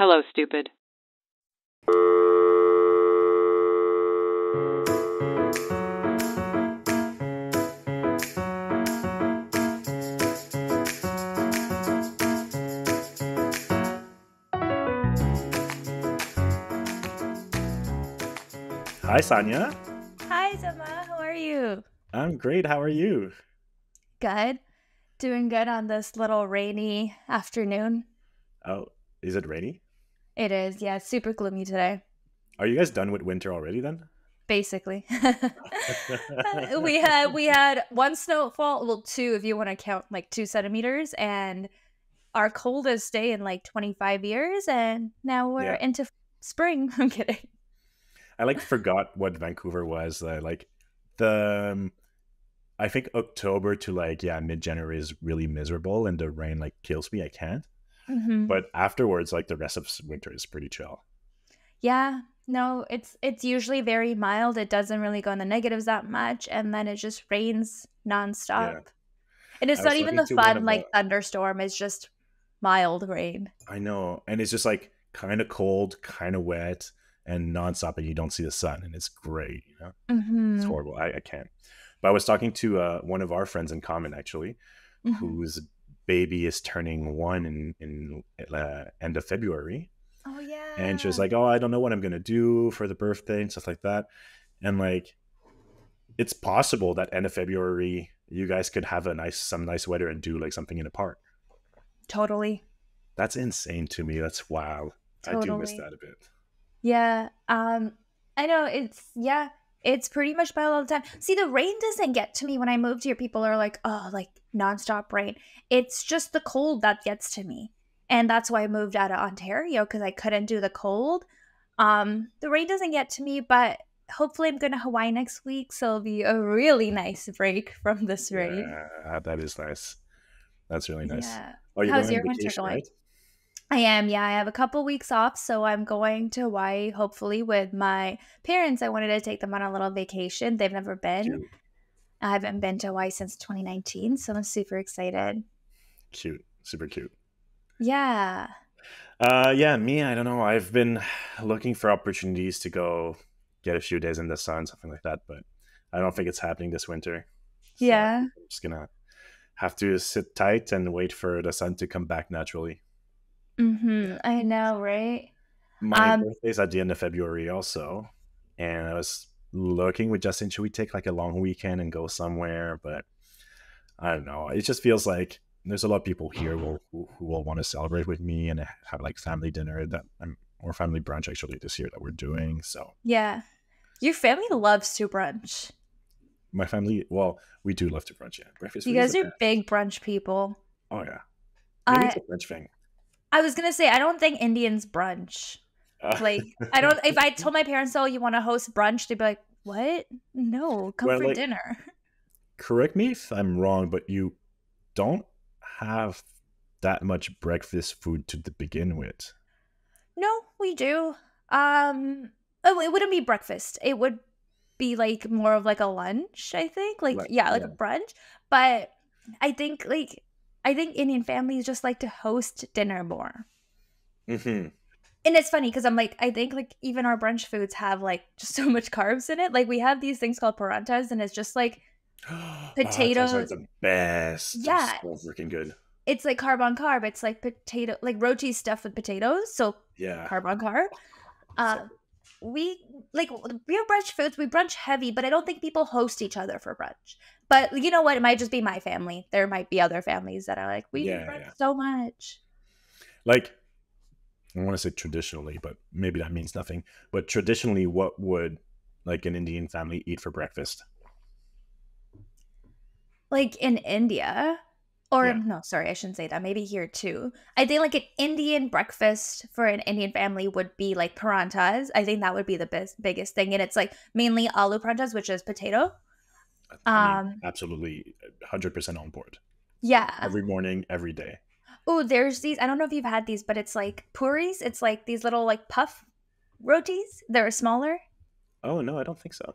Hello, stupid. Hi, Saniya. Hi, Zama. How are you? I'm great. How are you? Good. Doing good on this little rainy afternoon. Oh, is it rainy? It is, yeah, super gloomy today. Are you guys done with winter already then? Basically. we had we had one snowfall, well two if you want to count like two centimeters, and our coldest day in like twenty five years, and now we're Yeah. into spring. I'm kidding. I like forgot what Vancouver was. Uh, like the um, I think October to like yeah, mid January is really miserable and the rain like kills me. I can't. Mhm. But afterwards, like the rest of winter is pretty chill. Yeah, no, it's it's usually very mild. It doesn't really go in the negatives that much, and then it just rains nonstop. And it's not even the talking to one fun like the- thunderstorm. It's just mild rain. I know, and it's just like kind of cold, kind of wet, and nonstop, and you don't see the sun, and it's great. You know. Mm-hmm. It's horrible. I, I can't. But I was talking to uh, one of our friends in common, actually, Mm-hmm. whose baby is turning one in in uh, end of February, Oh yeah. and she was like, "Oh, I don't know what I'm gonna do for the birthday and stuff like that," and like, it's possible that end of February you guys could have a nice some nice weather and do like something in the park. totally. That's insane to me. That's wild. I do miss that a bit. Yeah. Um. I know it's yeah. It's pretty much by all the time. See, the rain doesn't get to me when I moved here. People are like, "Oh, like nonstop rain." It's just the cold that gets to me, and that's why I moved out of Ontario because I couldn't do the cold. Um, the rain doesn't get to me, but hopefully I'm going to Hawaii next week, so it'll be a really nice break from this rain. Yeah, that is nice. That's really nice. Yeah. Oh, you're How's going on your winter vacation, going? right? I am, yeah. I have a couple weeks off, so I'm going to Hawaii hopefully with my parents. I wanted to take them on a little vacation. They've never been. Cute. I haven't been to Hawaii since 2019, so I'm super excited. Cute. Super cute. Yeah. Uh, yeah, me, I don't know. I've been looking for opportunities to go get a few days in the sun, something like that, but I don't think it's happening this winter. So Yeah. I'm just gonna have to sit tight and wait for the sun to come back naturally. Mm-hmm. I know, right? My Um, birthday's at the end of February also, and I was looking with Justin, should we take like a long weekend and go somewhere? But I don't know. It just feels like there's a lot of people here will, who, who will want to celebrate with me and have like family dinner that I'm or family brunch actually this year that we're doing. So Yeah. Your family loves to brunch. my family, well, we do love to brunch. Yeah, breakfast. You guys are best. big brunch people. Oh yeah, maybe I it's a French thing. I was gonna say I don't think Indians brunch. Uh, Like I don't. If I told my parents, "Oh, you want to host brunch?" They'd be like, "What? No, come Well, for like- dinner." correct me if I'm wrong, but you don't have that much breakfast food to begin with. No, we do. Um, oh, it wouldn't be breakfast. It would be like more of like a lunch. I think, like Like- yeah, like a brunch. But I think like I think Indian families just like to host dinner more. Mm-hmm. And it's funny because I'm like, I think like even our brunch foods have like just so much carbs in it. Like we have these things called parantas, and it's just like Potatoes. are the best. Yeah. so freaking good. it's like carb on carb. It's like potato, like roti stuffed with potatoes. So Yeah. carb on carb. Uh, we like we have brunch foods. We brunch heavy, but I don't think people host each other for brunch. But you know what? It might just be my family. There might be other families that are like, we Yeah, brunch yeah. so much. like I want to say traditionally, but maybe that means nothing. But traditionally, what would like an Indian family eat for breakfast? Like in India, or Yeah. no, sorry, I shouldn't say that. Maybe here too. I think like an Indian breakfast for an Indian family would be like parantas. I think that would be the best, biggest thing, and it's like mainly aloo parantas, which is potato. I mean, Um, absolutely, hundred percent on board. Yeah. Every morning, every day. Oh, there's these. I don't know if you've had these, but it's like puris. It's like these little like puff rotis. They're smaller. Oh no, I don't think so.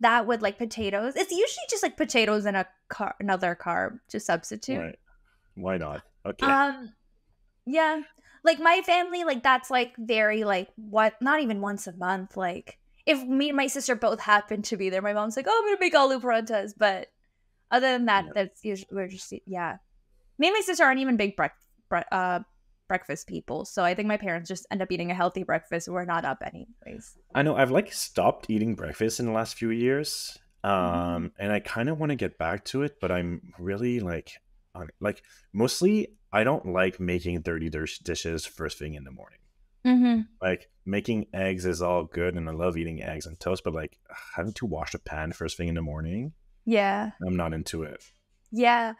That with like potatoes. It's usually just like potatoes and a car, another carb to substitute. Right? Why not? Okay. Um, yeah. like my family, like that's like very like what not even once a month. Like if me and my sister both happen to be there, my mom's like, "Oh, I'm gonna make aloo parantas," but other than that, Yeah. that's usually we're just yeah. Me and my sister aren't even big bre- uh, breakfast people, so I think my parents just end up eating a healthy breakfast. We're not up anyways. I know I've like stopped eating breakfast in the last few years. Um and I kind of want to get back to it, but I'm really like on like mostly I don't like making dirty dish- dishes first thing in the morning. Mm-hmm. Like making eggs is all good and I love eating eggs and toast, but like having to wash a pan first thing in the morning, Yeah. I'm not into it. Yeah.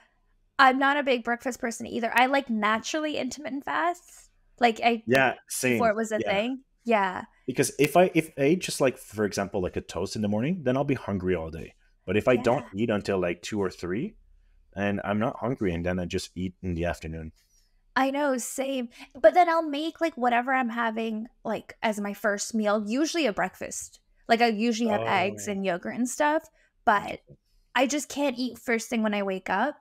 I'm not a big breakfast person either. I like naturally intermittent fasts. Like I Yeah, same. before it was a yeah. thing. Yeah. Because if I if I eat just like for example like a toast in the morning, then I'll be hungry all day. But if I don't eat until like two or three, and I'm not hungry, and then I just eat in the afternoon. I know, same. But then I'll make like whatever I'm having like as my first meal, usually a breakfast. Like I usually have oh, eggs Oh. and yogurt and stuff, but I just can't eat first thing when I wake up.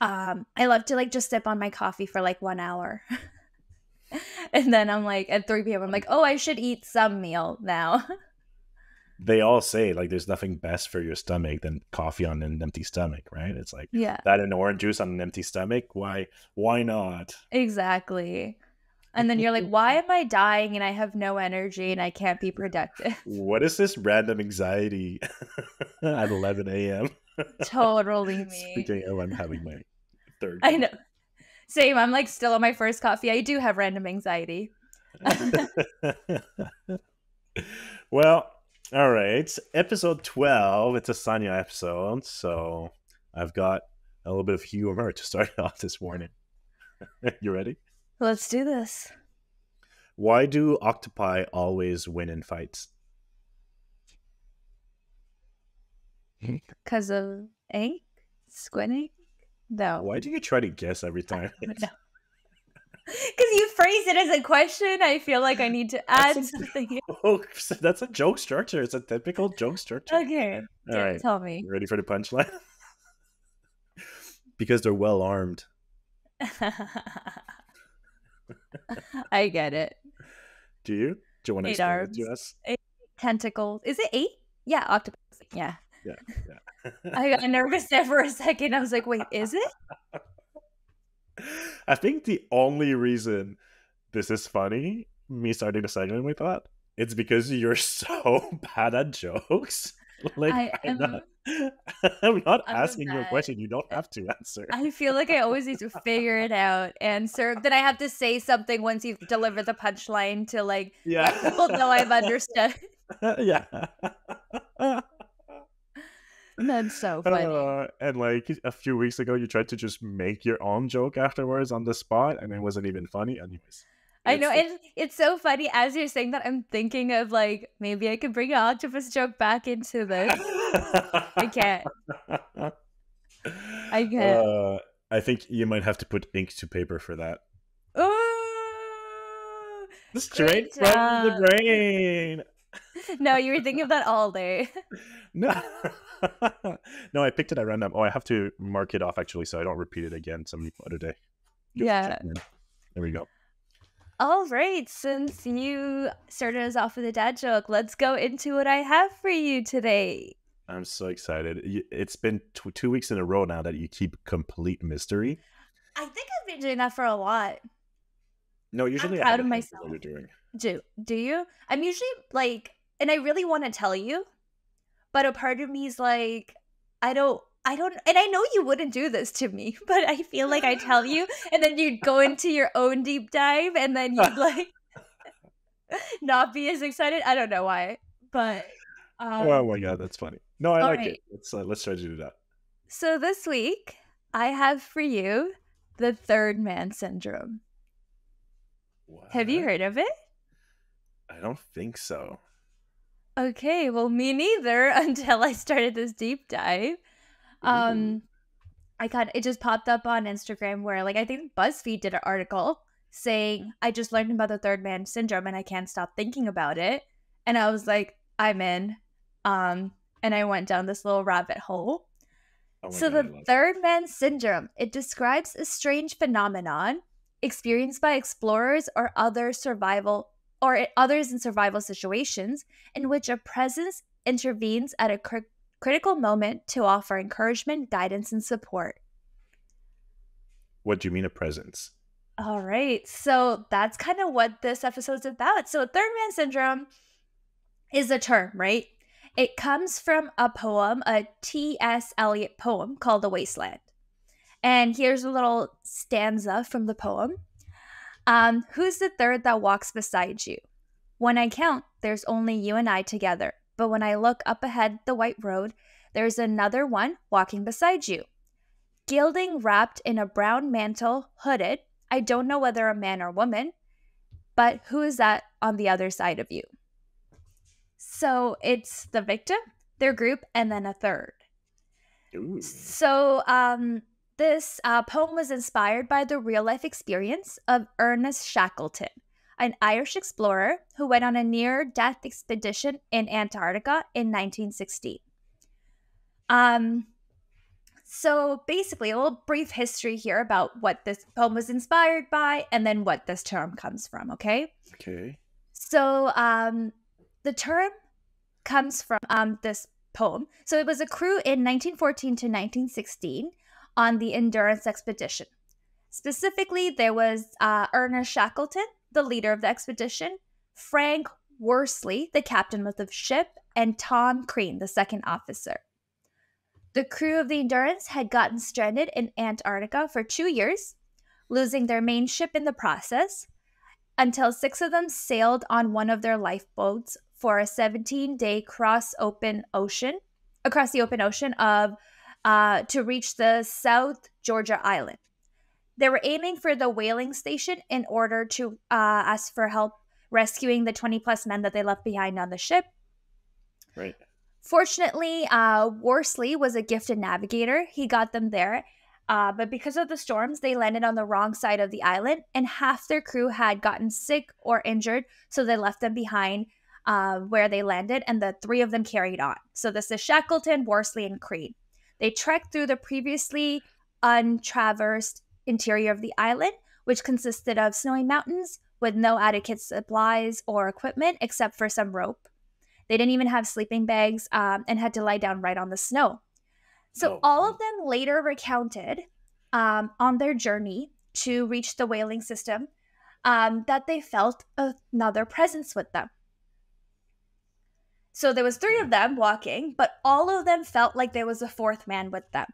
Um, I love to like just sip on my coffee for like one hour. and then I'm like at 3 p.m. I'm like, oh, I should eat some meal now. They all say like there's nothing best for your stomach than coffee on an empty stomach, right? It's like yeah, that and orange juice on an empty stomach. Why? Why not? exactly. And then you're like, why am I dying and I have no energy and I can't be productive? What is this random anxiety at 11 a.m.? Totally me. Speaking of, I'm having my third. I know. Same. I'm like still on my first coffee. I do have random anxiety. well, all right. Episode 12. It's a Saniya episode. So I've got a little bit of humor to start off this morning. you ready? Let's do this. Why do octopi always win in fights? Because of ink? Squinting? No. Why do you try to guess every time? Because you phrase it as a question, I feel like I need to add That's a- something. Oh, that's a joke structure. It's a typical joke structure. Okay. All t- right. Tell me. You ready for the punchline? because they're well armed. I get it. Do you? Do you want to explain arms. it to us? Tentacles. Is it eight? Yeah, octopus. Yeah. Yeah. I got nervous there for a second. I was like, wait, is it? I think the only reason this is funny, me starting the segment with that, it's because you're so bad at jokes. Like I I'm not, I'm not asking you a question. You don't have to answer. I feel like I always need to figure it out, answer. Then I have to say something once you deliver the punchline to like yeah. people know I've understood. yeah. That's so funny. Uh, and like a few weeks ago, you tried to just make your own joke afterwards on the spot, and it wasn't even funny. Anyways, I know, It's- and it's so funny as you're saying that. I'm thinking of like maybe I could bring an octopus joke back into this. I can't. I can't. Uh, I think you might have to put ink to paper for that. Ooh! Straight from the brain. No, you were thinking of that all day. No, no, I picked it at random. Oh, I have to mark it off actually, so I don't repeat it again some other day. Yeah. There we go. All right, since you started us off with a dad joke, let's go into what I have for you today. I'm so excited. It's been tw- two weeks in a row now that you keep complete mystery. I think I've been doing that for a lot. No, usually I'm proud have of myself. What you're doing. Do do you? I'm usually like, and I really want to tell you, but a part of me is like, I don't, I don't, and I know you wouldn't do this to me, but I feel like I tell you, and then you'd go into your own deep dive, and then you'd like not be as excited. I don't know why, but um, oh my god, that's funny. No, I like right. it. Let's uh, let's try to do that. so this week I have for you the third man syndrome. Have you heard of it? I don't think so. Okay, well, me neither until I started this deep dive. Um, I got it just popped up on Instagram where, like, I think BuzzFeed did an article saying, I just learned about the third man syndrome and I can't stop thinking about it. And I was like, I'm in. Um, and I went down this little rabbit hole. Oh So God, the third man syndrome, it describes a strange phenomenon experienced by explorers or other survival or others in survival situations in which a presence intervenes at a cr- critical moment to offer encouragement, guidance, and support. What do you mean a presence? All right. So that's kind of what this episode's about. So, third man syndrome is a term, right? It comes from a poem, a T.S. Eliot poem called The Waste Land. And here's a little stanza from the poem um, Who's the third that walks beside you? When I count, there's only you and I together. But when I look up ahead the white road, there's another one walking beside you. Gilding wrapped in a brown mantle, hooded. I don't know whether a man or woman, but who is that on the other side of you? So it's the victim, their group, and then a third. Ooh. So um, this uh, poem was inspired by the real life experience of Ernest Shackleton, an Irish explorer who went on a near death expedition in Antarctica in 1916. Um, so basically, a little brief history here about what this poem was inspired by and then what this term comes from, okay? Okay. So um, the term comes from um, this poem. So it was a crew in 1914 to 1916 on the Endurance expedition. Specifically, there was uh, Ernest Shackleton, the leader of the expedition, Frank Worsley, the captain of the ship, and Tom Crean, the second officer. The crew of the Endurance had gotten stranded in Antarctica for two years, losing their main ship in the process, until six of them sailed on one of their lifeboats for a 17 day cross open ocean across the open ocean of uh, to reach the South Georgia island. They were aiming for the whaling station in order to uh, ask for help rescuing the 20 plus men that they left behind on the ship. Right. Fortunately, uh, Worsley was a gifted navigator. He got them there. Uh, but because of the storms, they landed on the wrong side of the island, and half their crew had gotten sick or injured, so they left them behind uh, where they landed, and the three of them carried on. So this is Shackleton, Worsley, and Crean. They trekked through the previously untraversed interior of the island, which consisted of snowy mountains with no adequate supplies or equipment except for some rope. They didn't even have sleeping bags um, and had to lie down right on the snow. So, Oh. all of them later recounted um, on their journey to reach the whaling system um, that they felt another presence with them. So there was three of them walking, but all of them felt like there was a fourth man with them.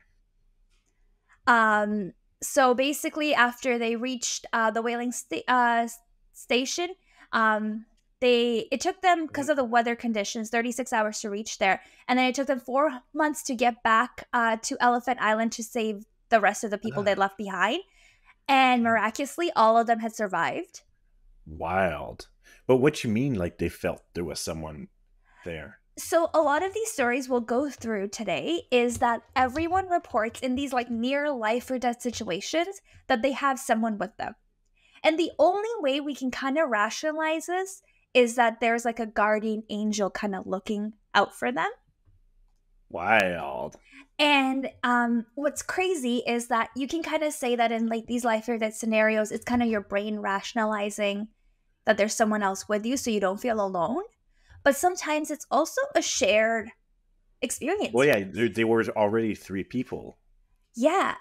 Um, so basically, after they reached uh, the whaling sta- uh, station, um, they it took them because of the weather conditions 36 hours to reach there, and then it took them four months to get back uh, to Elephant Island to save the rest of the people they left behind. And miraculously, all of them had survived. Wild. But what you mean, like they felt there was someone there? So a lot of these stories we'll go through today is that everyone reports in these like near life or death situations that they have someone with them. And the only way we can kind of rationalize this is that there's like a guardian angel kind of looking out for them. Wild. And um, what's crazy is that you can kind of say that in like these life or death scenarios, it's kind of your brain rationalizing that there's someone else with you so you don't feel alone. But sometimes it's also a shared experience. Well, yeah, there, there were already three people, Yeah.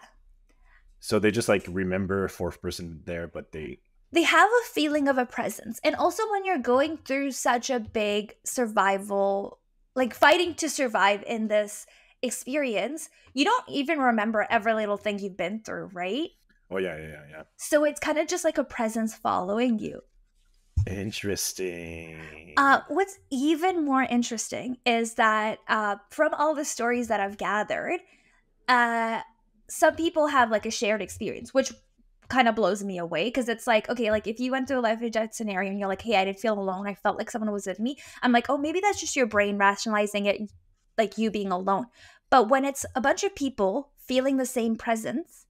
so they just like remember a fourth person there, but they They have a feeling of a presence. And also when you're going through such a big survival, like fighting to survive in this experience, you don't even remember every little thing you've been through, right? Oh yeah, yeah, yeah, yeah. So it's kind of just like a presence following you. Interesting. Uh, what's even more interesting is that uh, from all the stories that I've gathered, uh, some people have like a shared experience, which kind of blows me away because it's like, okay, like if you went through a life or death scenario and you're like, hey, I didn't feel alone, I felt like someone was with me. I'm like, oh, maybe that's just your brain rationalizing it, like you being alone. But when it's a bunch of people feeling the same presence,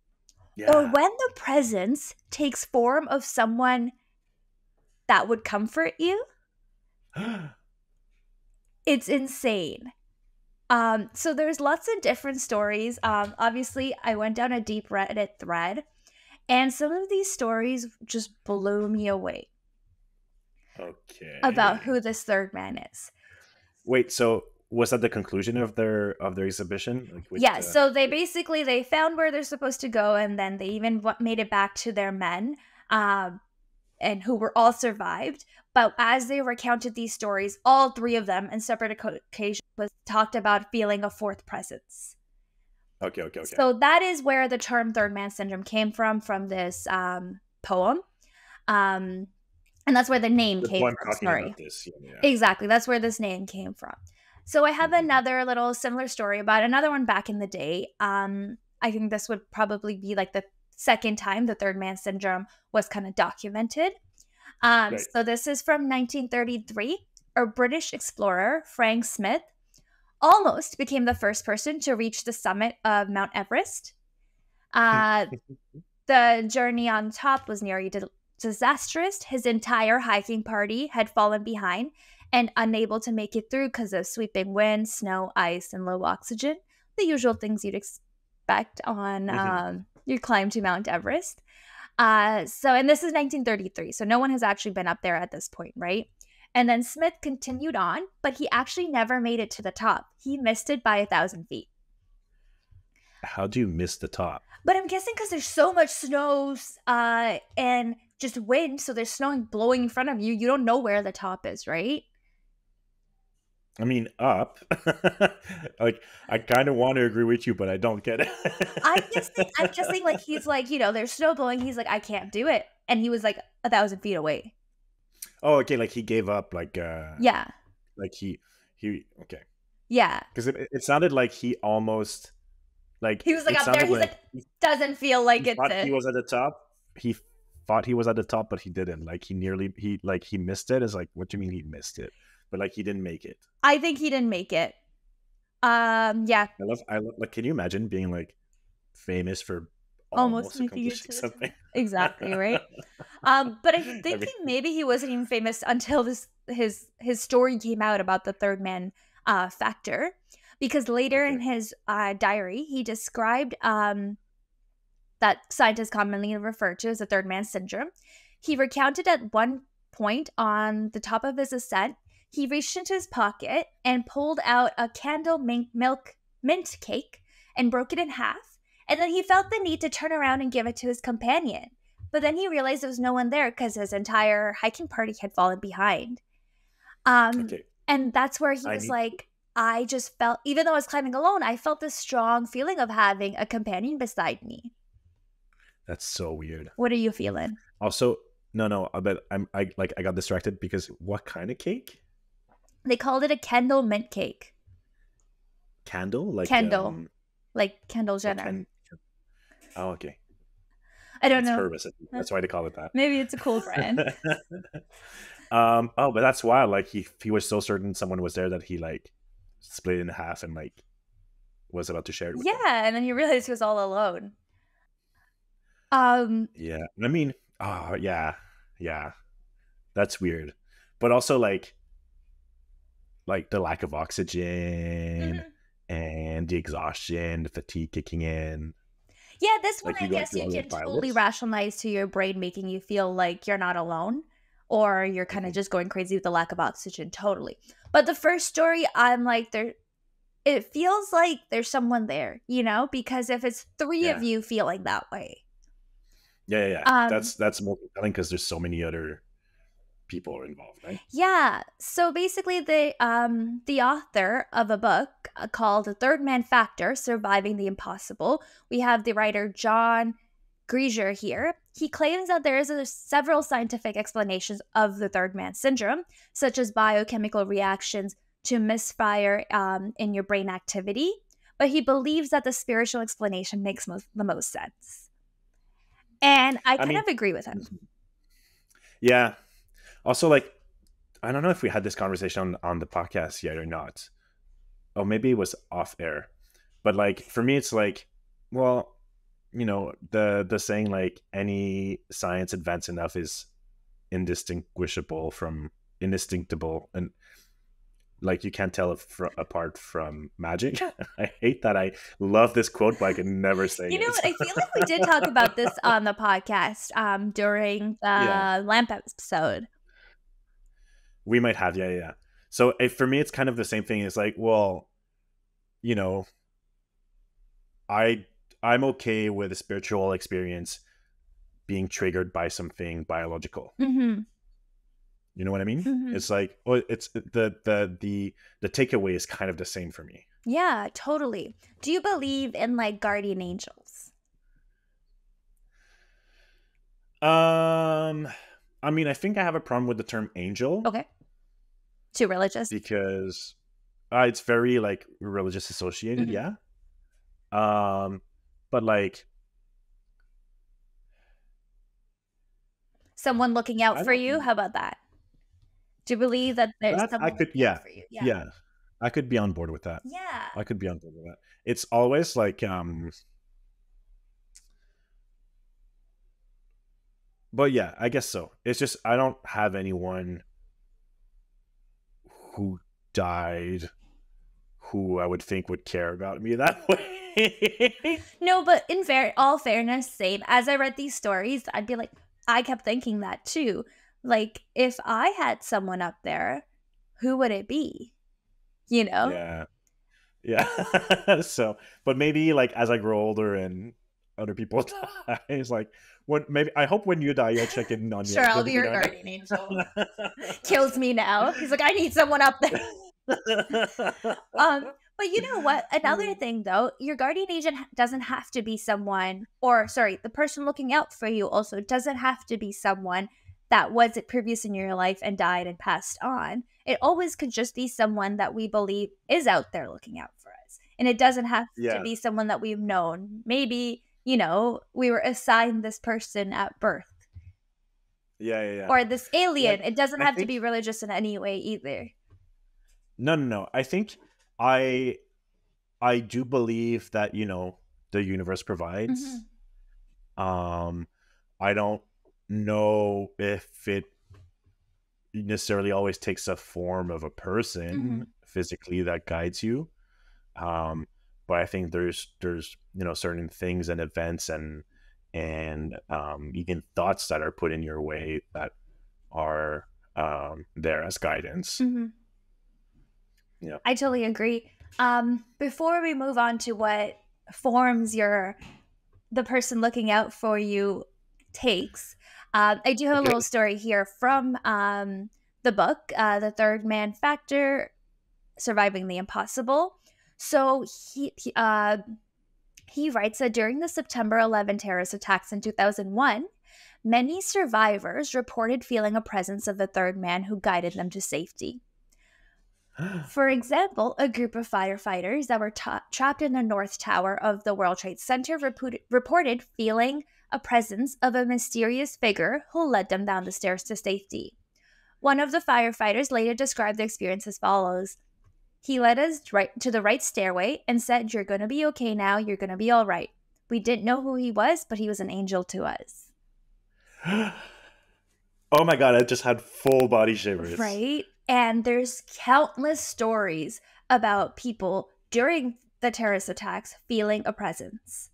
yeah. or when the presence takes form of someone that would comfort you, it's insane. Um, so there's lots of different stories. Um, obviously, I went down a deep Reddit thread, And some of these stories just blew me away Okay. about who this third man is. Wait, so was that the conclusion of their of their exhibition? Like, yeah, uh, so they basically they found where they're supposed to go, and then they even made it back to their men, um, and who were all survived. But as they recounted these stories, all three of them, in separate occasions, was talked about feeling a fourth presence. okay, okay, okay. So that is where the term third man syndrome came from, from this um, poem. Um, and that's where the name That's came from. Sorry. this. Yeah. Exactly. That's where this name came from. So I have Mhm. another little similar story about another one back in the day. Um, I think this would probably be like the second time the third man syndrome was kind of documented. Um, Right. So this is from 1933. A British explorer, Frank Smith, almost became the first person to reach the summit of Mount Everest. Uh, the journey on top was nearly di- disastrous. His entire hiking party had fallen behind and unable to make it through because of sweeping wind, snow, ice, and low oxygen. The usual things you'd expect on Mhm. um, your climb to Mount Everest. Uh, so, and this is 1933, so no one has actually been up there at this point, right? And then Smith continued on, but he actually never made it to the top. He missed it by a thousand feet. How do you miss the top? But I'm guessing because there's so much snow uh, and just wind, so there's snowing blowing in front of you. You don't know where the top is, right? I mean, up. like, I kind of want to agree with you, but I don't get it. I'm guessing. I'm guessing like he's like you know there's snow blowing. He's like I can't do it, and he was like a thousand feet away. oh, okay. Like he gave up. Like, uh, Yeah, Like he, he. Okay. yeah. Because it, it sounded like he almost, like He was like up there. He's like he doesn't feel like it's it. he was at the top. He thought he was at the top, but he didn't. Like he nearly he like he missed it. it. Is like what do you mean he missed it? But like he didn't make it. I think he didn't make it. Um. Yeah. I love I love like can you imagine being like famous for Almost almost, accomplishing something? Exactly. Right. Um. But I think mean- maybe he wasn't even famous until this his his story came out about the third man uh factor, because later in his uh, diary he described um that scientists commonly refer to as the third man syndrome. He recounted at one point on the top of his ascent, he reached into his pocket and pulled out a candle milk mint cake and broke it in half. And then he felt the need to turn around and give it to his companion. But then he realized there was no one there because his entire hiking party had fallen behind. Um, Okay. and that's where he I was need- like, I just felt, even though I was climbing alone, I felt this strong feeling of having a companion beside me. That's so weird. What are you feeling? Also, no, no, I bet I'm I like I got distracted because what kind of cake? They called it a Kendall mint cake, Candle? Like Kendall. um, like Kendall Jenner. Ken- oh, okay. I don't It's know. Hermes. That's why they call it that. Maybe it's a cool brand. um. Oh, but that's wild. Like he he was so certain someone was there that he like split it in half and like was about to share it. With them. yeah, and then he realized he was all alone. Um, Yeah. I mean, oh yeah, yeah. That's weird. But also like like the lack of oxygen mhm. and the exhaustion, the fatigue kicking in. yeah, this one Like I guess you can totally rationalize to your brain, making you feel like you're not alone, or you're kind of Mhm. just going crazy with the lack of oxygen. Totally. But the first story, I'm like, there. It feels like there's someone there, you know, because if it's three of you feeling that way, Yeah, yeah, yeah. Um, that's that's more compelling because there's so many other people are involved, right? Yeah. So basically, the um the author of a book uh, called "The Third Man Factor: Surviving the Impossible." We have the writer John Geiger here. He claims that there is a, several scientific explanations of the third man syndrome, such as biochemical reactions to misfire um, in your brain activity. But he believes that the spiritual explanation makes most, the most sense. And I kind mean- of agree with him. Yeah. Also, like, I don't know if we had this conversation on, on the podcast yet or not. Oh, maybe it was off air. But like for me, it's like, well, you know, the the saying like any science advanced enough is indistinguishable from indistinctable and like you can't tell it fr- apart from magic. I hate that I love this quote, but I can never say You know it. what? I feel like we did talk about this on the podcast um, during the Yeah. lamp episode. We might have, yeah, yeah. yeah. So for me, it's kind of the same thing. It's like, well, you know, I I'm okay with a spiritual experience being triggered by something biological. hmm You know what I mean? Mhm. It's like, oh, it's the the the the takeaway is kind of the same for me. Yeah, totally. Do you believe in like guardian angels? Um, I mean, I think I have a problem with the term angel Okay. Too religious? because uh, it's very like religious associated. Mhm. Yeah. Um, but like, Someone looking out I for you? How about that? Do you believe that there's That I someone could- looking out yeah, for you? yeah. I could be on board with that. Yeah. I could be on board with that. It's always like, um, but yeah, I guess so. It's just I don't have anyone who died who I would think would care about me that way. No, but in fair, all fairness, same. As I read these stories, I'd be like, I kept thinking that too. Like, if I had someone up there, who would it be? You know? yeah, yeah. so, but maybe like as I grow older and other people die, it's like when maybe I hope when you die, you'll check in on me. Sure, I'll be your guardian angel. Kills me now. He's like, I need someone up there. Um, but you know what? Another thing, though, your guardian agent doesn't have to be someone, or sorry, the person looking out for you also doesn't have to be someone that was it previous in your life and died and passed on. It always could just be someone that we believe is out there looking out for us. And it doesn't have Yeah. to be someone that we've known. Maybe, you know, we were assigned this person at birth yeah, yeah, yeah. or this alien. it doesn't I have to be religious in any way either. No, no, no. I think I I do believe that, you know, the universe provides. Mhm. Um I don't know if it necessarily always takes a form of a person Mm-hmm. physically that guides you. Um but I think there's there's, you know, certain things and events and and um even thoughts that are put in your way that are um there as guidance. hmm Yeah. I totally agree. Um, before we move on to what forms your the person looking out for you takes, um, I do have a Okay. little story here from um, the book, uh, "The Third Man Factor: Surviving the Impossible." So he he, uh, he writes that during the September 11 terrorist attacks in 2001, many survivors reported feeling a presence of the third man who guided them to safety. For example, a group of firefighters that were ta- trapped in the North Tower of the World Trade Center reported feeling a presence of a mysterious figure who led them down the stairs to safety. One of the firefighters later described the experience as follows He led us right to the right stairway and said, You're going to be okay now. You're going to be all right. We didn't know who he was, but he was an angel to us. oh my god, I just had full body shivers. Right? And there's countless stories about people during the terrorist attacks feeling a presence.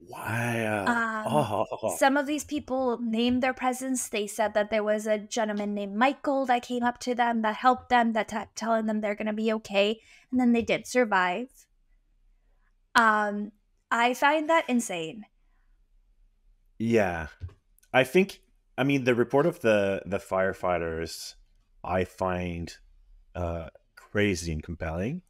Wow. Um, oh. Some of these people named their presence. They said that there was a gentleman named Michael that came up to them, that helped them, that t- telling them they're going to be okay. And then they did survive. Um, I find that insane. yeah. I think I mean the report of the the firefighters I find uh crazy and compelling.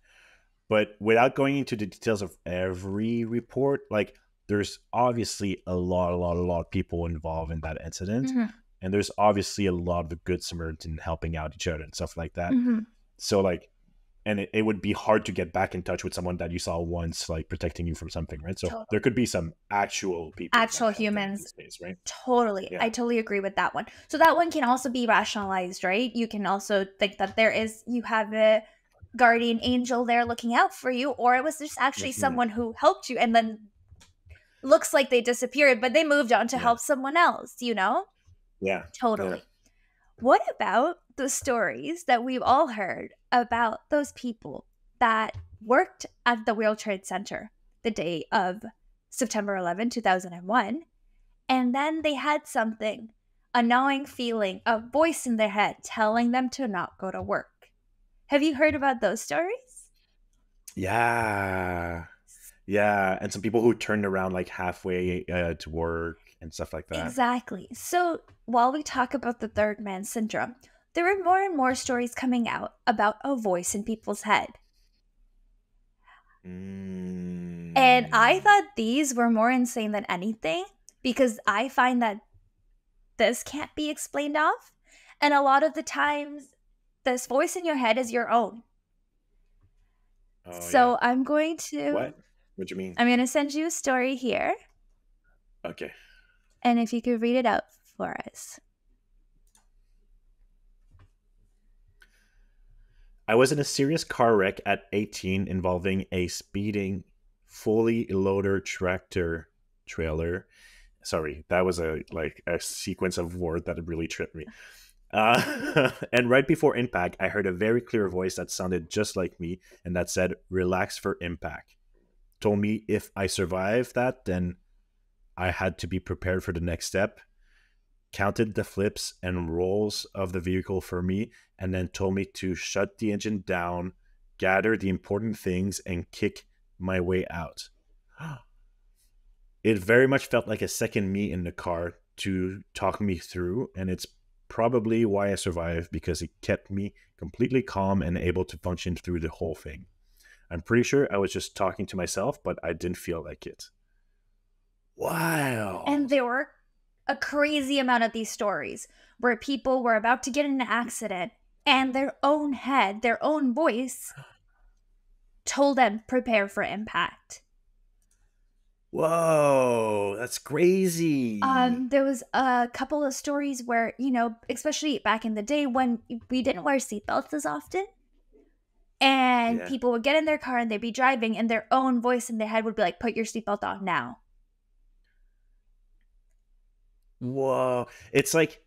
But without going into the details of every report, like there's obviously a lot, a lot, a lot of people involved in that incident. Mhm, And there's obviously a lot of the good Samaritan helping out each other and stuff like that. mhm. so like and it, it would be hard to get back in touch with someone that you saw once like protecting you from something right so Totally. there could be some actual people Actual humans. right Totally. Yeah. I totally agree with that one. So that one can also be rationalized, right? You can also think that there is you have a guardian angel there looking out for you or it was just actually someone who helped you and then looks like they disappeared but they moved on to Yeah. help someone else, you know? yeah Totally. what about the stories that we've all heard about those people that worked at the World Trade Center the day of September 11, 2001, and then they had something, a gnawing feeling, a voice in their head telling them to not go to work. Have you heard about those stories? Yeah. Yeah. And some people who turned around like halfway uh, to work and stuff like that. Exactly. So while we talk about the third man syndrome, there are more and more stories coming out about a voice in people's head. Mm. And I thought these were more insane than anything because I find that this can't be explained off. And a lot of the times, this voice in your head is your own. Oh, so yeah. I'm going to. what? What do you mean? I'm going to send you a story here. okay. And if you could read it out for us. I was in a serious car wreck at 18 involving a speeding, fully loaded tractor trailer. Sorry, that was a like a sequence of words that really tripped me. Uh, and right before impact, I heard a very clear voice that sounded just like me and that said, Relax for impact. Told me if I survived that, then I had to be prepared for the next step. Counted the flips and rolls of the vehicle for me, and then told me to shut the engine down, gather the important things, and kick my way out. It very much felt like a second me in the car to talk me through, and it's probably why I survived because it kept me completely calm and able to function through the whole thing. I'm pretty sure I was just talking to myself, but I didn't feel like it. Wow. And there were a crazy amount of these stories where people were about to get in an accident and their own head, their own voice told them prepare for impact. Whoa, that's crazy. Um, there was a couple of stories where, you know, especially back in the day when we didn't wear seatbelts as often. And Yeah. people would get in their car and they'd be driving, and their own voice in their head would be like, put your seatbelt on now. Whoa. It's like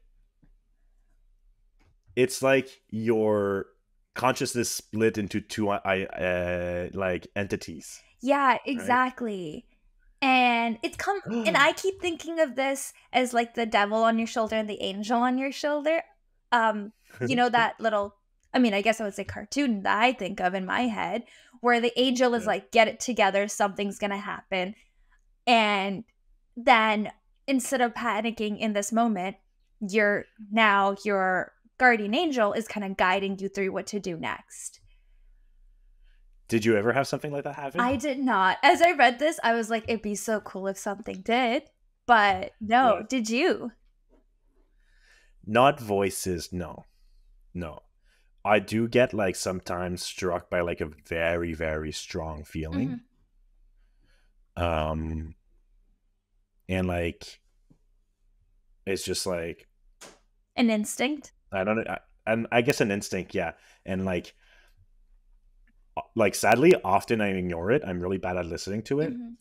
it's like your consciousness split into two I uh like entities. Yeah, exactly. And it's come and I keep thinking of this as like the devil on your shoulder and the angel on your shoulder. Um, you know that little I mean, I guess I would say cartoon that I think of in my head where the angel is Yeah. like get it together, something's going to happen. And then instead of panicking in this moment, you're now your guardian angel is kind of guiding you through what to do next. Did you ever have something like that happen? I did not. As I read this, I was like, it'd be so cool if something did. But no, Yeah. did you? Not voices, no. No. I do get like sometimes struck by like a very, very strong feeling. Um and like it's just like An instinct? I don't know, I- and I guess an instinct, yeah. And like, like sadly, often I ignore it. I'm really bad at listening to it. Mhm.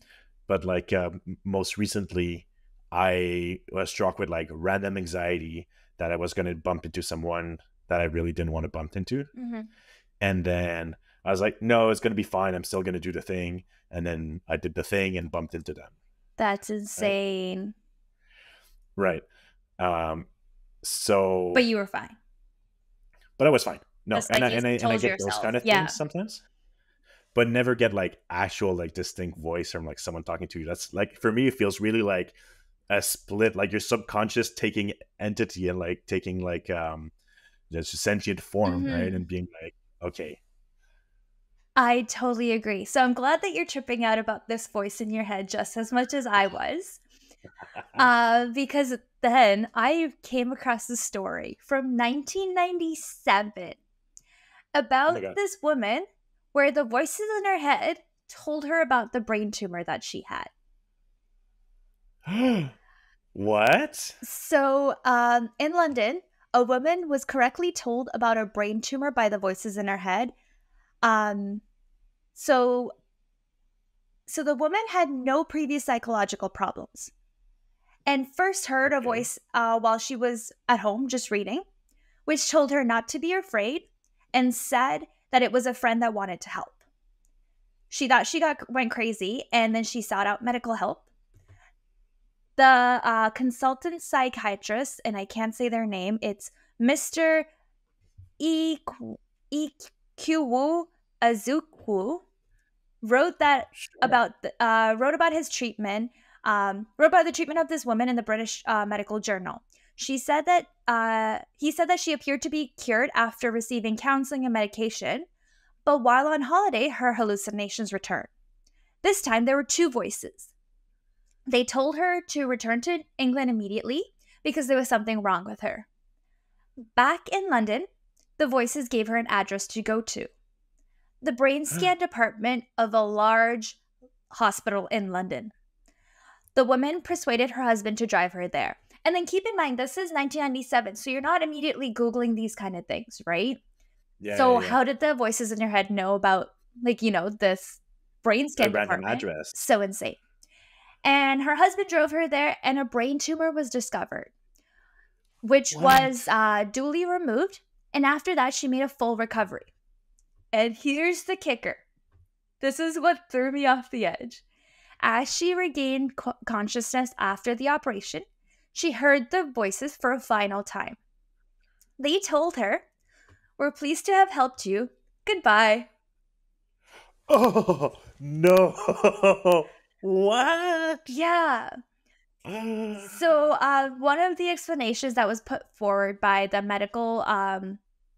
But like, uh, most recently, I was struck with like random anxiety that I was going to bump into someone that I really didn't want to bump into, Mhm. and then I was like, no, it's going to be fine. I'm still going to do the thing, and then I did the thing and bumped into them. That's insane. Right. Um. So, But you were fine. but I was fine. No, and I, like and I and I get those kind of Yeah. things sometimes, but never get like actual like distinct voice from like someone talking to you. That's like for me, it feels really like a split, like your subconscious taking entity and like taking like um just sentient form, Mhm. right, and being like, okay, I totally agree. So I'm glad that you're tripping out about this voice in your head just as much as I was. Uh, because then I came across a story from 1997 about God. this woman where the voices in her head told her about the brain tumor that she had. what? So, um, in London, a woman was correctly told about a brain tumor by the voices in her head. Um, so, so the woman had no previous psychological problems, and first heard a voice uh, while she was at home just reading. which told her not to be afraid and said that it was a friend that wanted to help. She thought she got went crazy and then she sought out medical help. The uh, consultant psychiatrist, and I can't say their name, it's Mr. Ikiwu Azuku, wrote that about uh, wrote about his treatment, um, wrote about the treatment of this woman in the British uh, Medical Journal. She said that uh, he said that she appeared to be cured after receiving counseling and medication, but while on holiday, her hallucinations returned. This time, there were two voices. They told her to return to England immediately because there was something wrong with her. Back in London, the voices gave her an address to go to the brain hmm. scan department of a large hospital in London. The woman persuaded her husband to drive her there. And then keep in mind, this is 1997, so you're not immediately Googling these kind of things, right? Yeah. so, yeah, yeah. how did the voices in your head know about, like, you know, this brain scan department? address. So insane. And her husband drove her there, and a brain tumor was discovered, which What? was uh, duly removed. And after that, she made a full recovery. And here's the kicker this is what threw me off the edge. As she regained co- consciousness after the operation, she heard the voices for a final time. They told her, We're pleased to have helped you. Goodbye. Oh no! what? Yeah. So, uh, one of the explanations that was put forward by the medical um,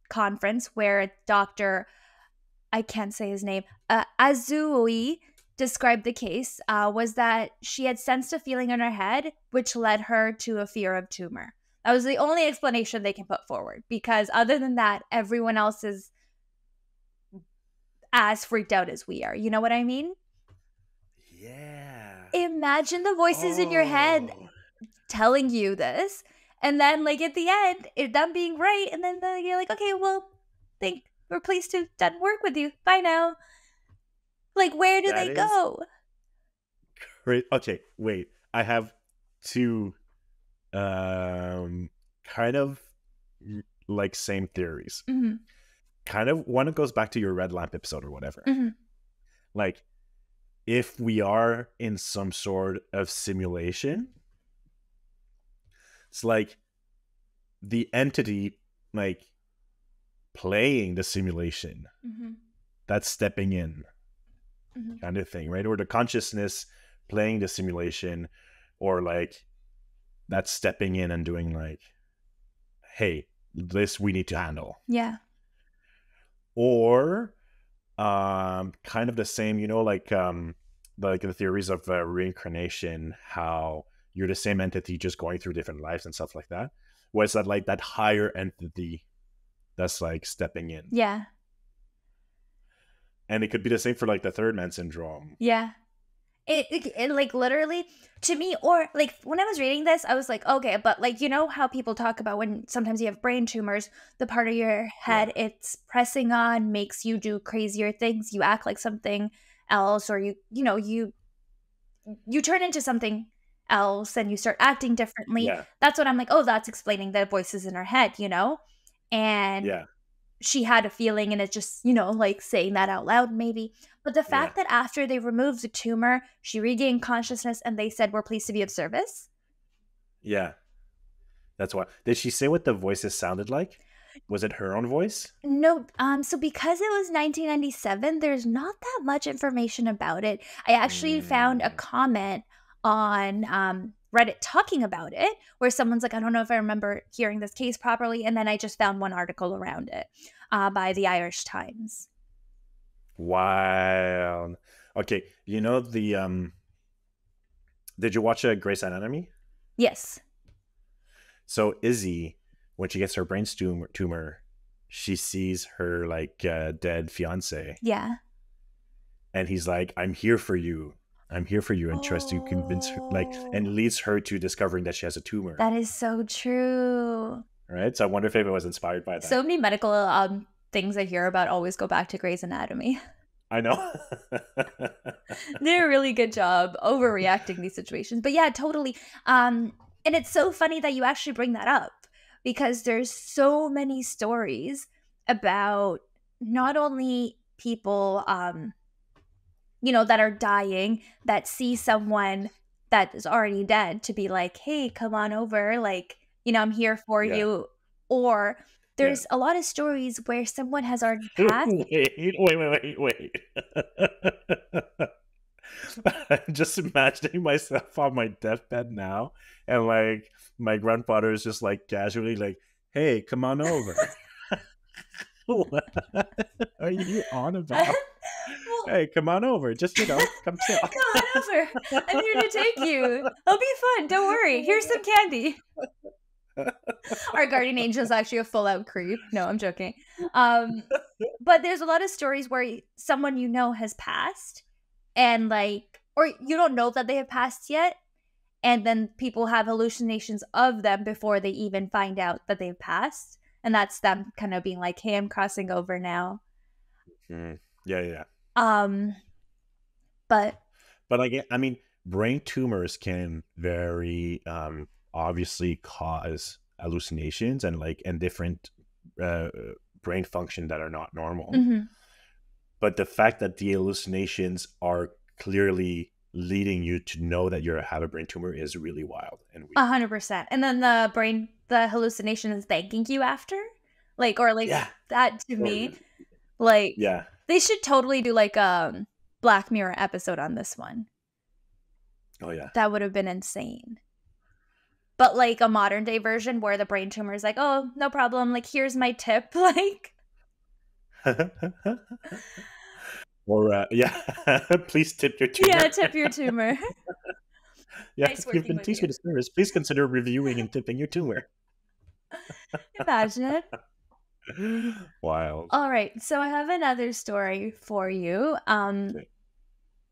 conference, where Dr. I can't say his name, uh, Azui described the case, uh, was that she had sensed a feeling in her head, which led her to a fear of tumor. That was the only explanation they can put forward because, other than that, everyone else is as freaked out as we are. You know what I mean? Yeah. Imagine the voices in your head Oh. telling you this and then like at the end it them being right and then the, you're like okay well think we're pleased to have done work with you bye now like where do That they go Great. Okay, wait. I have two um kind of like same theories. Mhm, Kind of one goes back to your red lamp episode or whatever. mhm. Like if we are in some sort of simulation, it's like the entity like playing the simulation Mhm, that's stepping in mhm. kind of thing, right? Or the consciousness playing the simulation, or like that's stepping in and doing like, hey, this we need to handle. yeah Or um kind of the same, you know, like um like the theories of uh, reincarnation, how you're the same entity just going through different lives and stuff like that. Was that like that higher entity that's like stepping in? yeah And it could be the same for like the third man syndrome. yeah it, it, it like literally to me or like when i was reading this i was like okay but like you know how people talk about when sometimes you have brain tumors the part of your head it's pressing on makes you do crazier things you act like something else or you you know you you turn into something else and you start acting differently Yeah. that's what i'm like oh that's explaining the voices in her head you know and Yeah. she had a feeling and it's just you know like saying that out loud maybe but the fact that after they removed the tumor she regained consciousness and they said we're pleased to be of service Yeah. That's why. Did she say what the voices sounded like? Was it her own voice? no um so because it was 1997 there's not that much information about it i actually found a Mm. comment on um reddit talking about it where someone's like i don't know if i remember hearing this case properly and then i just found one article around it uh, by the irish times Wild. Okay, you know the um. Did you watch a Grey's Anatomy? yes So Izzie, when she gets her brain tumor, tumor she sees her like uh, dead fiance, yeah and he's like, "I'm here for you. I'm here for you," and tries to convince her, like, and leads her to discovering that she has a tumor. that is so true right. So I wonder if it was inspired by that. So many medical um things I hear about always go back to Grey's Anatomy. I know. do a really good job overreacting these situations. But yeah, totally. Um, and it's so funny that you actually bring that up because there's so many stories about not only people um you know that are dying that see someone that is already dead to be like hey come on over like you know i'm here for Yeah. you or Yeah. there's a lot of stories where someone has already passed Wait, wait, wait, wait, wait. I'm just imagining myself on my deathbed now, and like my grandfather is just like casually like, "Hey, come on over." what are you on about? well, Hey, come on over. Just you know, come chill. come on over i'm here to take you it'll be fun don't worry here's some candy our guardian angel is actually a full out creep. No, I'm joking. Um, but there's a lot of stories where someone you know has passed, and like, or you don't know that they have passed yet, and then people have hallucinations of them before they even find out that they've passed, and that's them kind of being like, "Hey, I'm crossing over now." Mm, yeah, yeah. Um, but But I get. I mean, brain tumors can very um, obviously cause hallucinations and like and different uh, brain function that are not normal. mhm. But the fact that the hallucinations are clearly leading you to know that you have a brain tumor is really wild and weird. a hundred percent, and then the brain, the hallucination is thanking you after, like, or like yeah, that to me, like. yeah. They should totally do like a Black Mirror episode on this one. Oh yeah. That would have been insane. But like a modern day version where the brain tumor is like, oh, no problem. Like, here's my tip. Like, or uh, yeah, please tip your tumor. yeah, tip your tumor. yeah, Nice if you've been teaching you. the service, please consider reviewing and tipping your tumor. Imagine it. Wild. All right. So I have another story for you, um, Okay.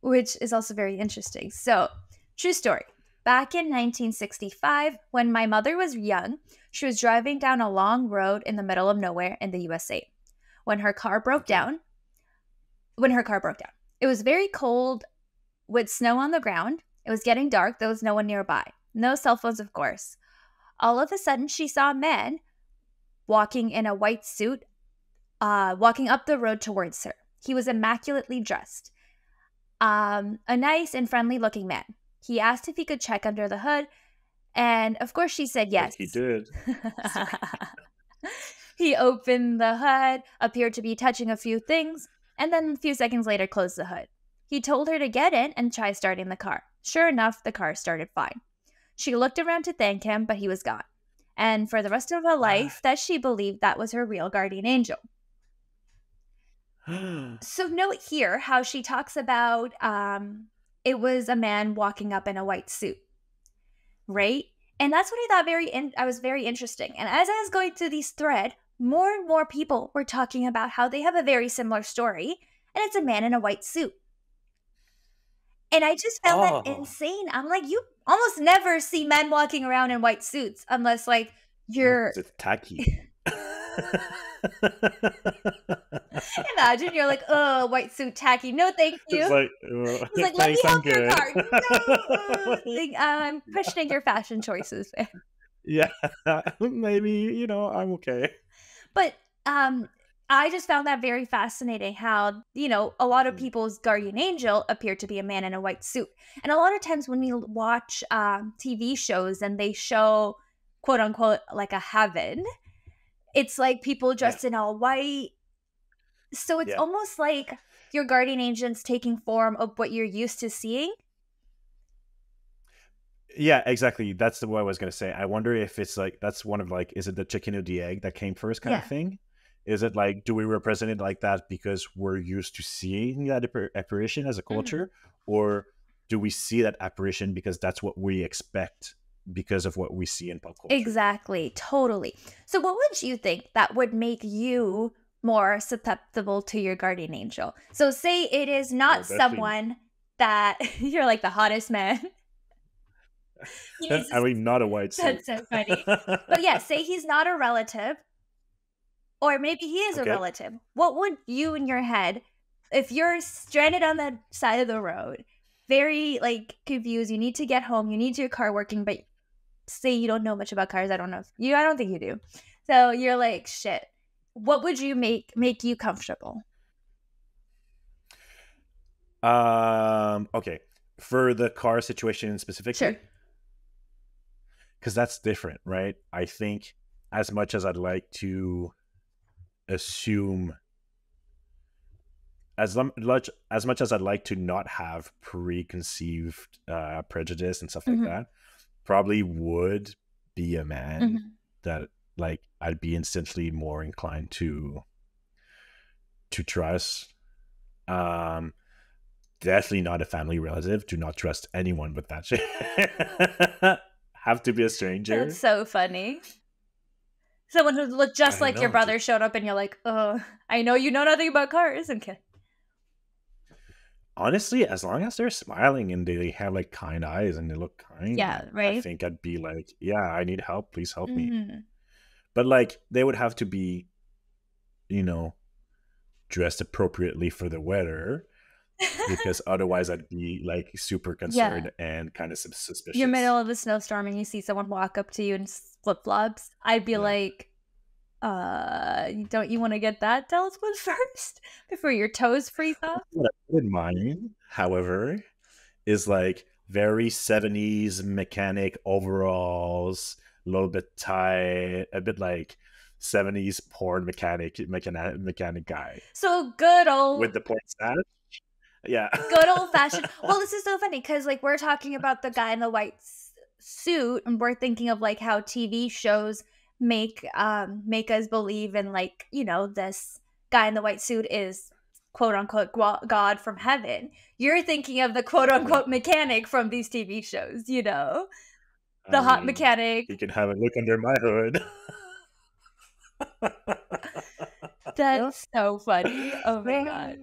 which is also very interesting. So, true story. Back in 1965, when my mother was young, she was driving down a long road in the middle of nowhere in the USA. When her car broke down, when her car broke down, it was very cold with snow on the ground. It was getting dark. There was no one nearby. No cell phones, of course. All of a sudden, she saw a man walking in a white suit uh, walking up the road towards her. He was immaculately dressed, um, a nice and friendly looking man. He asked if he could check under the hood, and of course she said yes. He did. he opened the hood, appeared to be touching a few things, and then a few seconds later closed the hood. He told her to get in and try starting the car. Sure enough, the car started fine. She looked around to thank him, but he was gone. And for the rest of her life, that she believed that was her real guardian angel. So note here how she talks about um it was a man walking up in a white suit. Right? And that's what I thought very in- I was very interesting. And as I was going through these thread, more and more people were talking about how they have a very similar story and it's a man in a white suit. And I just found that Oh. insane. I'm like you almost never see men walking around in white suits unless like you're It's tacky. Imagine you're like, "Oh, white suit tacky. No, thank you." It's like, like, let me help your good. car. No, uh, like, I'm questioning your fashion choices yeah, maybe you know I'm okay. But um, I just found that very fascinating how, you know, a lot of Mhm. people's guardian angel appeared to be a man in a white suit. And a lot of times when we watch um, TV shows and they show, quote unquote, like a heaven, it's like people dressed in all white. So it's Yeah. almost like your guardian angel's taking form of what you're used to seeing. Yeah, exactly. That's the what I was gonna say. I wonder if it's like that's one of like, is it the chicken or the egg that came first kind Yeah. of thing? Is it like, do we represent it like that because we're used to seeing that apparition as a Mm-hmm. culture, or do we see that apparition because that's what we expect because of what we see in pop culture? Exactly, totally. So, what would you think that would make you more susceptible to your guardian angel? So, say it is not Oh, someone that you're like the hottest man. He needs to- I mean, not a white. That's so funny. but yeah, say he's not a relative, or maybe he is Okay. a relative. What would you in your head, if you're stranded on the side of the road, very like confused, you need to get home, you need your car working, but say you don't know much about cars. I don't know if you. I don't think you do. So you're like, shit. What would you make make you comfortable? Um. Okay. For the car situation specifically, Sure. because that's different, right? I think as much as I'd like to assume, as much as much as I'd like to not have preconceived uh, prejudice and stuff like Mhm. that, probably would be a man Mhm. that like I'd be instantly more inclined to to trust. Um, definitely not a family relative. Do not trust anyone with that shit. Have to be a stranger. That's so funny. Someone who looked just I like your know, brother showed up, and you're like, "Oh, I know you know nothing about cars." And okay. Honestly, as long as they're smiling and they have like kind eyes and they look kind, Yeah, right. I think I'd be like, yeah, I need help. Please help me. Mhm. But like, they would have to be, you know, dressed appropriately for the weather because otherwise I'd be like super concerned and kind of suspicious. You're middle of a snowstorm, and you see someone walk up to you in flip flops. I'd be Yeah. like, "Uh, don't you want to get that talisman first before your toes freeze off?" What I mind, however, is like very 70s mechanic overalls, a little bit tight, a bit like 70s porn mechanic mechanic, mechanic guy So good old with the porn stash. Yeah. good old fashioned. Well, this is so funny because like we're talking about the guy in the white suit, and we're thinking of like how TV shows make um make us believe in like you know this guy in the white suit is quote unquote God from heaven. You're thinking of the quote unquote mechanic from these TV shows, you know, the I hot mean, mechanic. You can have a look under my hood. That's so funny. Oh my god.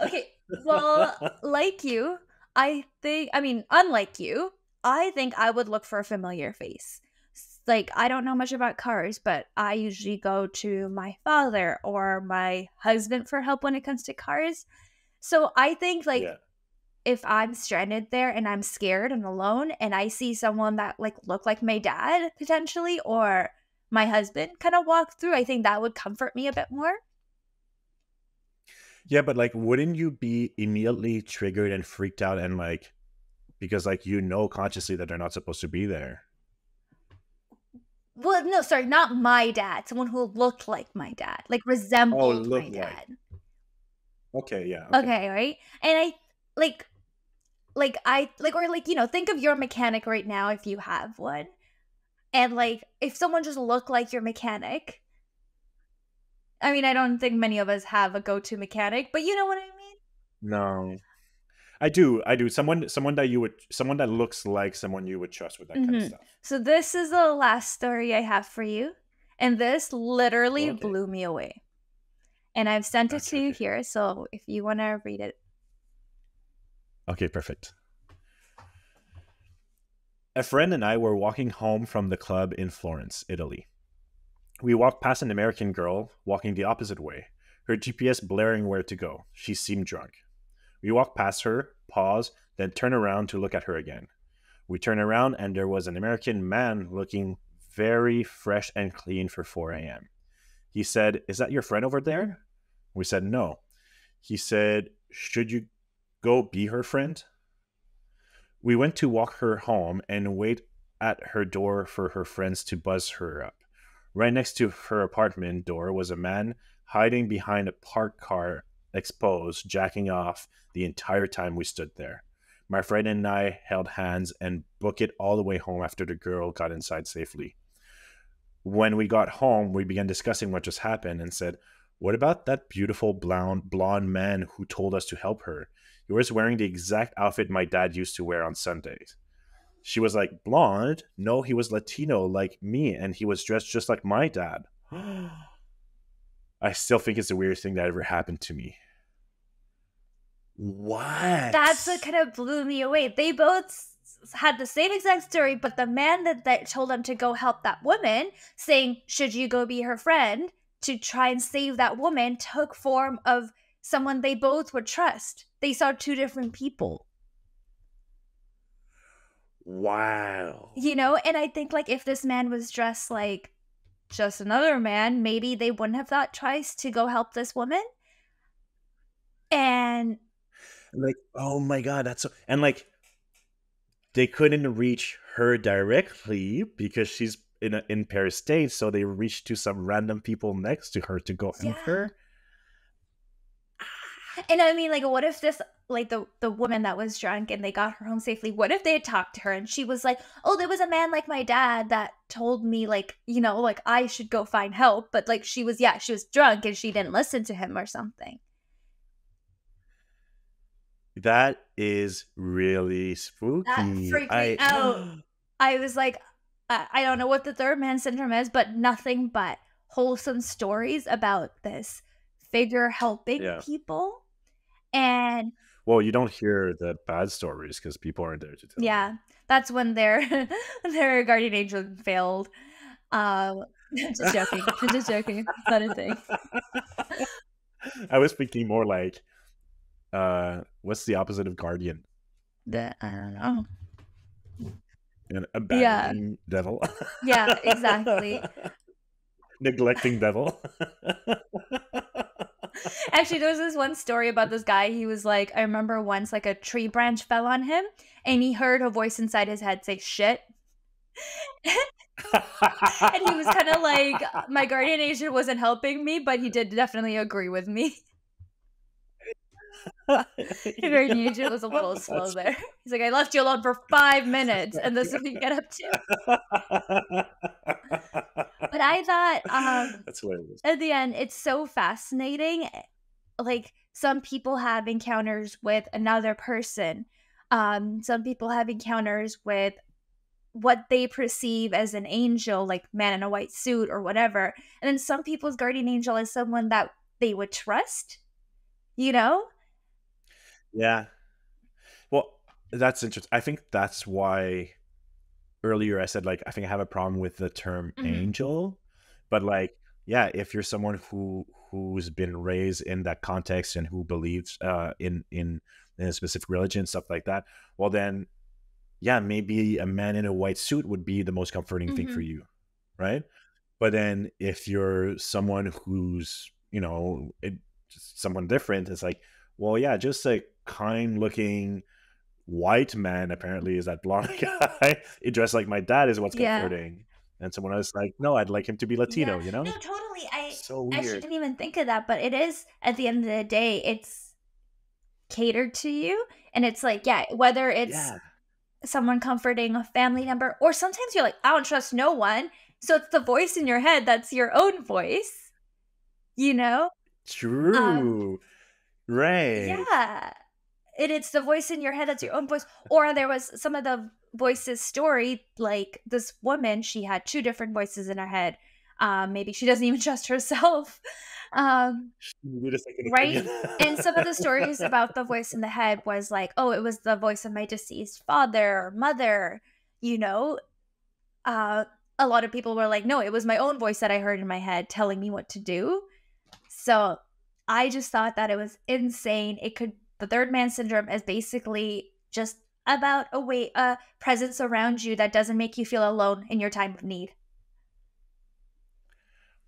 Okay, well, like you, I think, I mean, unlike you, I think I would look for a familiar face. Like, I don't know much about cars, but I usually go to my father or my husband for help when it comes to cars. So I think, like, yeah. if I'm stranded there and I'm scared and alone and I see someone that, like, look like my dad potentially or my husband kind of walk through, I think that would comfort me a bit more. Yeah, but like, wouldn't you be immediately triggered and freaked out and like, because like you know consciously that they're not supposed to be there? Well, no, sorry, not my dad. Someone who looked like my dad, like oh, resembled my looked like. dad. Okay, yeah. Okay. right? And I like, like I like, or like you know, think of your mechanic right now if you have one, and like if someone just looked like your mechanic. I mean, I don't think many of us have a go-to mechanic, but you know what I mean. No, I do. I do. Someone, someone that you would, someone that looks like someone you would trust with that kind of Mhm. stuff. So this is the last story I have for you, and this literally Okay. blew me away. And I've sent it to Okay, you here, so if you want to read it, Okay, perfect. A friend and I were walking home from the club in Florence, Italy. We walked past an American girl walking the opposite way, her GPS blaring where to go. She seemed drunk. We walked past her, paused, then turned around to look at her again. We turned around and there was an American man looking very fresh and clean for 4 a.m. He said, Is that your friend over there? We said, No. He said, Should you go be her friend? We went to walk her home and wait at her door for her friends to buzz her up. Right next to her apartment door was a man hiding behind a parked car, exposed, jacking off the entire time we stood there. My friend and I held hands and booked it all the way home after the girl got inside safely. When we got home, we began discussing what just happened and said, What about that beautiful blonde blonde man who told us to help her? He was wearing the exact outfit my dad used to wear on Sundays. She was like, Blonde? No, he was Latino like me, and he was dressed just like my dad. I still think it's the weirdest thing that ever happened to me. What? that's what kind of blew me away. They both had the same exact story, but the man that, that told them to go help that woman, saying, Should you go be her friend to try and save that woman, took form of someone they both would trust. They saw two different people. Wow. You know, and I think like if this man was dressed like just another man, maybe they wouldn't have thought twice to go help this woman. And like, oh my god, that's so and like they couldn't reach her directly because she's in a, in Paris State, so they reached to some random people next to her to go help Yeah. her. And I mean like what if this like the the woman that was drunk and they got her home safely, what if they had talked to her and she was like, "Oh, there was a man like my dad that told me like, you know, like I should go find help." But like she was yeah, she was drunk and she didn't listen to him or something. That is really spooky. freaked me I, out. I was like, I, I don't know what the third man syndrome is, but nothing but wholesome stories about this figure helping Yeah. people. And well, you don't hear the bad stories because people aren't there to tell. yeah, that's when their their guardian angel failed. Um, just joking, just joking. It's not a thing. I was thinking more like, uh, what's the opposite of guardian? The, I don't know. An Yeah. devil. Yeah, exactly. Neglecting devil. Actually, there was this one story about this guy. He was like, I remember once, like a tree branch fell on him, and he heard a voice inside his head say "shit," and he was kind of like, my guardian angel wasn't helping me, but he did definitely agree with me. Angel was a little slow there. He's like, I left you alone for five minutes, and this is what you get up to. But I thought, um, That's hilarious. at the end it's so fascinating like some people have encounters with another person um some people have encounters with what they perceive as an angel like man in a white suit or whatever and then some people's guardian angel is someone that they would trust you know Yeah. Well, that's interesting. I think that's why earlier I said like I think I have a problem with the term Mhm. angel, but like yeah, if you're someone who who's been raised in that context and who believes uh in in in a specific religion stuff like that, well then yeah, maybe a man in a white suit would be the most comforting thing for Mhm. you, right? But then if you're someone who's, you know, it, someone different, it's like, well, yeah, just a kind looking white man apparently is that blonde guy. He dressed like my dad is what's Yeah. comforting. And someone else like, no, I'd like him to be Latino, Yeah. you know? no totally i So I actually weird. didn't even think of that, but it is at the end of the day, it's catered to you. And it's like, yeah, whether it's Yeah. someone comforting a family member, or sometimes you're like, I don't trust no one. So it's the voice in your head that's your own voice, you know? True. right. Um, Yeah. And it's the voice in your head that's your own voice. Or there was some of the voices story, like this woman, she had two different voices in her head. Um, maybe she doesn't even trust herself. Um, Right? and some of the stories about the voice in the head was like, oh, it was the voice of my deceased father or mother, you know? Uh, a lot of people were like, no, it was my own voice that I heard in my head telling me what to do. So I just thought that it was insane. It could, the third man syndrome is basically just about a way, a presence around you that doesn't make you feel alone in your time of need.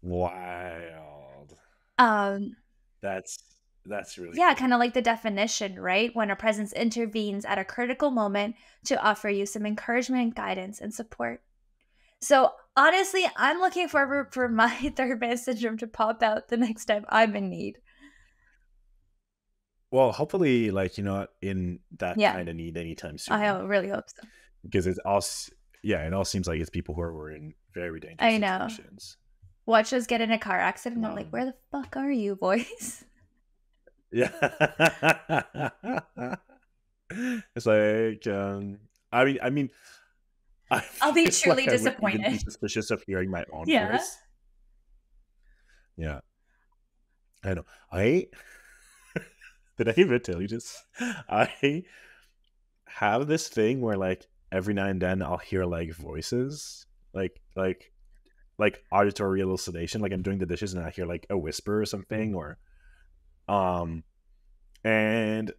Wild. Um, That's that's really Yeah, cool. kind of like the definition, right? When a presence intervenes at a critical moment to offer you some encouragement, guidance, and support. So, honestly, I'm looking forward for my third man syndrome to pop out the next time I'm in need. Well, hopefully, like you know, in that Yeah. kind of need anytime soon. I really hope so. because it's all yeah, it all seems like it's people who are were in very dangerous I know. situations. Watch us get in a car accident. and I'm like, Um, where the fuck are you, boys? Yeah. it's like um I mean I mean I I'll be truly would even be disappointed. suspicious of hearing my own Yeah. voice. Yeah. I know. I did I even tell you this? I have this thing where like every now and then I'll hear like voices. Like like like auditory hallucination. Like I'm doing the dishes and I hear like a whisper or something or um and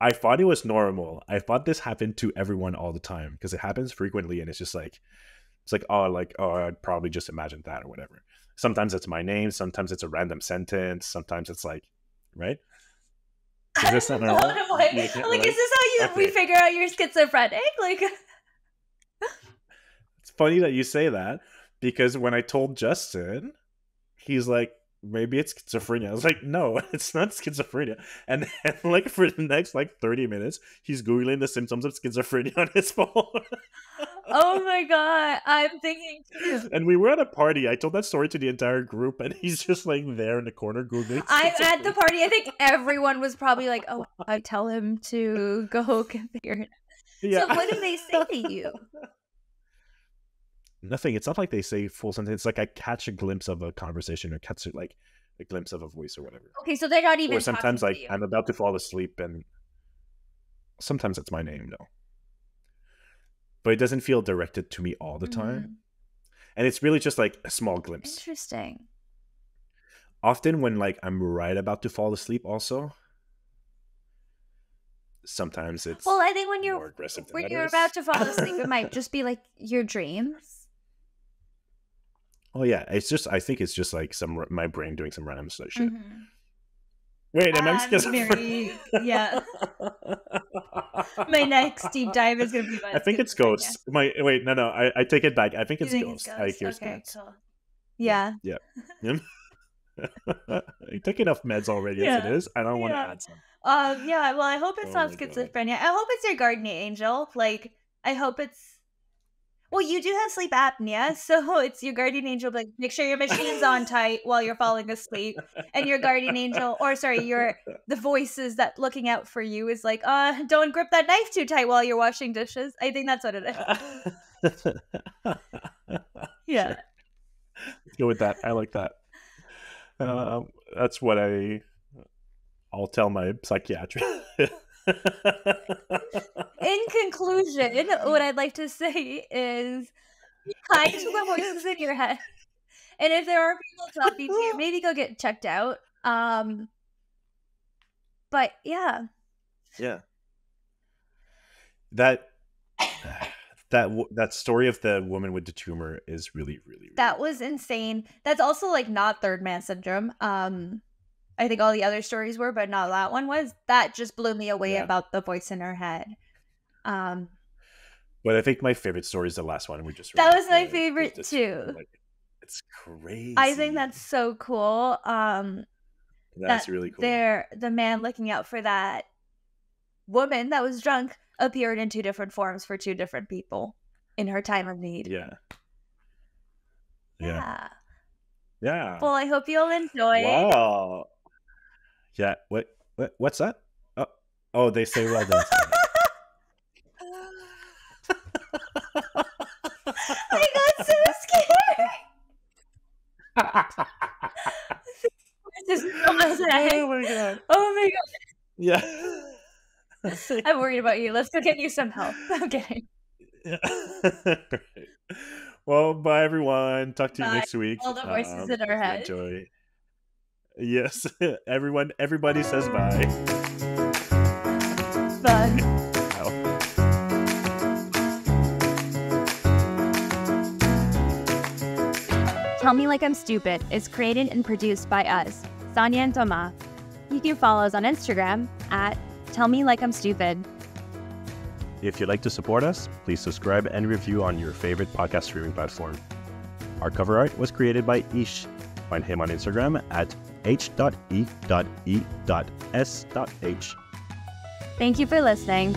I thought it was normal. I thought this happened to everyone all the time because it happens frequently, and it's just like it's like oh, like oh, I'd probably just imagine that or whatever. Sometimes it's my name. Sometimes it's a random sentence. Sometimes it's like, right? Is this not normal? like, like, like, is this how you we figure out you're schizophrenic? Like, it's funny that you say that because when I told Justin, he's like, maybe it's schizophrenia. I was like, no, it's not schizophrenia. And then, like for the next like 30 minutes, he's googling the symptoms of schizophrenia on his phone. oh my god, I'm thinking too. And we were at a party. I told that story to the entire group, and he's just like there in the corner googling. I'm at the party. I think everyone was probably like, "Oh, I tell him to go figure it." Yeah. So what do they say to you? Nothing. It's not like they say full sentence. It's like I catch a glimpse of a conversation or catch like a glimpse of a voice or whatever. Okay, so they're not even. Or sometimes like I'm about to fall asleep and sometimes it's my name though. But it doesn't feel directed to me all the time. Mm-hmm. And it's really just like a small glimpse. Interesting. Often when like I'm right about to fall asleep also, sometimes it's well i think when you're when you're about to fall asleep it might just be like your dreams Oh yeah, it's just I think it's just like some my brain doing some random shit. Mm-hmm. Wait, am I schizophrenic? yeah. my next deep dive is gonna be. I think it's ghosts. My wait, no, no, I, I take it back. I think it's, ghosts. it's ghosts. I hear okay. Cool. Yeah. Yeah. yeah. I took enough meds already yeah. as it is. I don't want to add some. Um. Yeah. Well, I hope it's oh not schizophrenia. God. I hope it's your guardian angel. Like, I hope it's well, you do have sleep apnea, so it's your guardian angel. Like, make sure your machine's on tight while you're falling asleep, and your guardian angel, or sorry, your the voices that looking out for you is like, uh, don't grip that knife too tight while you're washing dishes. I think that's what it is. yeah, sure. let's go with that. I like that. Uh, that's what I. I'll tell my psychiatrist. In conclusion, what I'd like to say is kind to the voices in your head. And if there are people talking to you, maybe go get checked out. Um but yeah. Yeah. That that that story of the woman with the tumor is really really, really that was insane that's also like not third man syndrome um I think all the other stories were, but not that one was. That just blew me away yeah. about the voice in her head. Um, but I think my favorite story is the last one we just. That was my favorite too. Like, it's crazy. I think that's so cool. Um, that's that really cool. There, the man looking out for that woman that was drunk appeared in two different forms for two different people in her time of need. Yeah. Yeah. Yeah. yeah. Well, I hope you'll enjoy. Wow. Yeah. What? What? What's that? Oh, oh, they say well done. I got so scared. oh my god. Oh my god. Yeah. I'm worried about you. Let's go get you some help. I'm kidding. Yeah. Well, bye everyone. Talk to bye. you next week. All the voices um, in our head. Enjoy. Yes, everyone, everybody says bye. Bye. Tell Me Like I'm Stupid is created and produced by us, Saniya and Thomas. You can follow us on Instagram at Tell Me Like I'm Stupid. If you'd like to support us, please subscribe and review on your favorite podcast streaming platform. Our cover art was created by Heesh. Find him on Instagram at h.e.e.s.h. Thank you for listening.